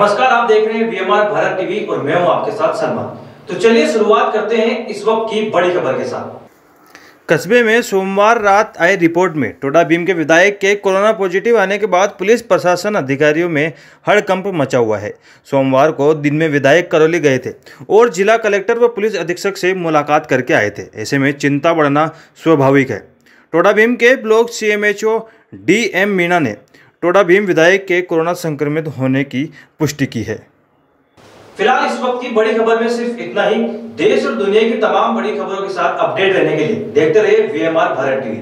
नमस्कार, आप देख रहे हैं वीएमआर भारत टीवी और मैं हूँ आपके साथ सलमान तो चलिए शुरुआत करते हैं इस वक्त की बड़ी खबर के साथ। कस्बे में सोमवार रात आए रिपोर्ट में, टोडा भीम के विधायक के कोरोना पॉजिटिव आने के बाद पुलिस प्रशासन अधिकारियों में हड़कंप मचा हुआ है। सोमवार को दिन में विधायक करौली गए थे और जिला कलेक्टर व पुलिस अधीक्षक से मुलाकात करके आए थे। ऐसे में चिंता बढ़ना स्वाभाविक है। टोडा भीम के block CMHO D M Meena ने टोडा भीम विधायक के कोरोना संक्रमित होने की पुष्टि की है। फ़िलहाल इस वक्त की बड़ी खबर में सिर्फ़ इतना ही, देश और दुनिया की तमाम बड़ी खबरों के साथ अपडेट रहने के लिए देखते रहे वीएमआर भारत टीवी